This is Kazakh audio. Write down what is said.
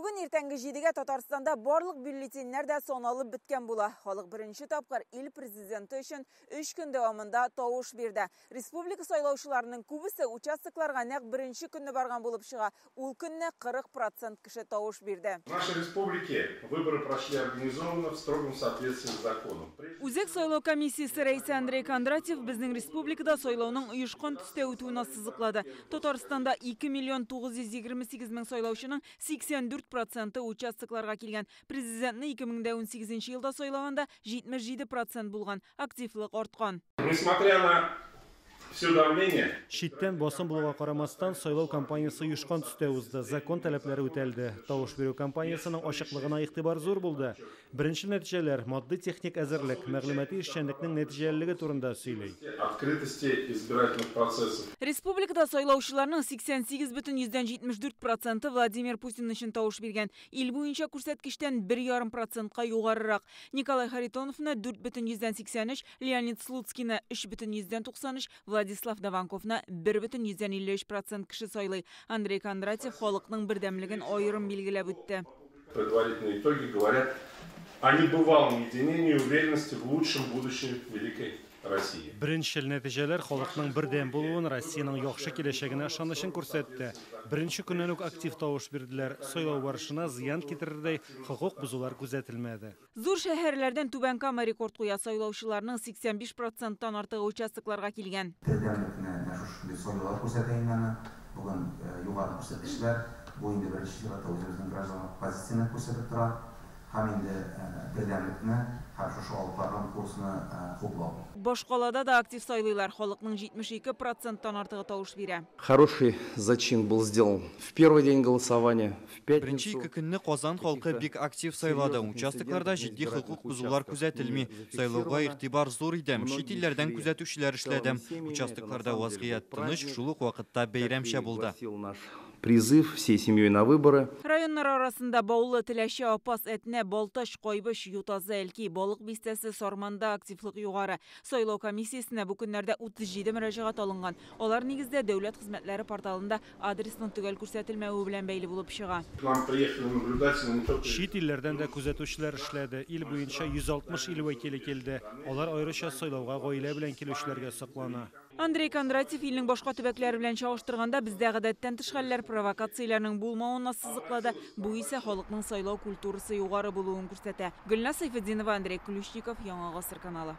Бүгін ертеңгі жидіге Татарстанда барлық бюллетенлер де соналып біткен була. Халық бірінші тапқыр ил президенті үшін үш күн давамында тауыш берді. Республика сайлаушыларының көбісі участокларға нәқ бірінші күнні барған болып шыға. Ол күнне 40% кіші тауыш берді. В нашей республике выборы прошли организованно в строгом соответствии с законом. Прежде Үзек сайлау комиссиясы рәйсі Андрей Кондратьев біздің республикада сайлауның ұйышқан түсте өтуіне сызықлады. Татарстанда 2 миллион 928 мың сайлаушының 84% участокларға келген. Президентні 2018 жылда сайлағанда 77% болған. Активлық артқан. Несмотря на Шиттен басым булуга карамастан сайлау кампаниясы юшкан төстә узды. Закон таләпләре үтәлде. Тавыш бирү кампаниясының ачыклыгына игътибар зур булды. Беренче нәтиҗәләр матди техник әзерлек, мәгълүмати эшчәнлекнең нәтиҗәлелеге турында сөйли. открытости избирательных процессов. Республикада сайлаушыларның 88,74% Владимир Путин үшін тауыш берген. Ил буенча күрсәткечтән 1,5%ка югарырак. Николай Харитоновны 4,83, Леонид Слуцкийны 3,93, Владислав Даванковны 1,53% кеше сайлый. Андрей Кондратьев халыкның бердәмлеген аерым билгеләп үтте. Предварительные итоги говорят о небывалом единении и уверенности в лучшем будущем Великой России. Беренче нәтиҗәләр халыкның бердәм булуын, Россиянең яхшы киләчәгенә ышанычын күрсәтте. Беренче көннән үк актив тавыш бирделәр. Сайлау барышына зыян китерердәй хокук бузулар күзәтелмәде. Зур шәһәрләрдән Түбән Кама рекорд куя сайлаучыларның 85%тан артыгы участокларга килгән. Бүген югары күрсәткечләр бу инде беренче җирдә үзебезнең гражданлык позицияны күрсәтеп тора. Һәм инде бердәмлекне һәм шушы хуплау. Башкалада да актив сайлыйлар. Халыкның 72%тан артыгы тавыш бирә. Хороший зачин был сделан в первый день голосования, в Беренче пятницу. ике көнне Казан халкы бик актив сайлады. Участокларда җитди хокук бузулар күзәтелми. Сайлауга игътибар зур иде. Чит илләрдән күзәтүчеләр эшләде. Участокларда вазгыять тыныч, шул ук вакытта бәйрәмчә булды. Призыв всей семьей на выборы. Районнар арасында Баулы, Теләшә, Апас, Әтнә, Балташ, Кайбыш, Ютазы, Әлки, Балык бистәсе, Сарманда активлык югары. Сайлау комиссиясенә бу көннәрдә 37 мөрәҗәгать алынган. Алар нигездә дәүләт хезмәтләре порталында адресның төгәл күрсәтелмәве белән бәйле булып чыга. К нам приехали наблюдатели не только Шит илләрдән дә күзәтүчеләр эшләде. Ил буенча 160 ил вәкиле килде. Алар аеруча сайлауга гаилә белән килүчеләргә соклана. Андрей Кондратьев илнең башка төбәкләре белән чагыштырганда бездә гадәттән тыш хәлләр провокацияләрнең булмавына сызыклады. Бу исә халыкның сайлау культурасы югары булуын күрсәтә. Гөлнас Сайфетдинова, Андрей Ключников, гасыр каналы.